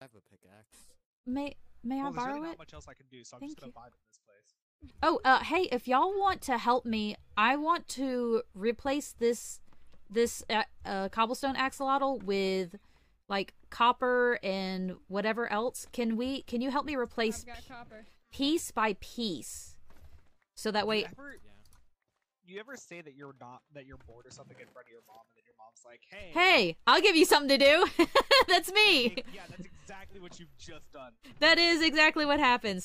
I have a pickaxe. May may well, I borrow really it? not much else I can do, so I'm Thank just gonna you. vibe in this place. Oh, uh, hey, if y'all want to help me, I want to replace this this uh, uh, cobblestone axolotl with like copper and whatever else. Can we? Can you help me replace I've got copper. piece by piece? So that way, you ever, you ever say that you're not that you're bored or something in front of your mom, and then your mom's like, "Hey, hey, I'll give you something to do. That's me. Yeah, that's exactly what you've just done. That is exactly what happens.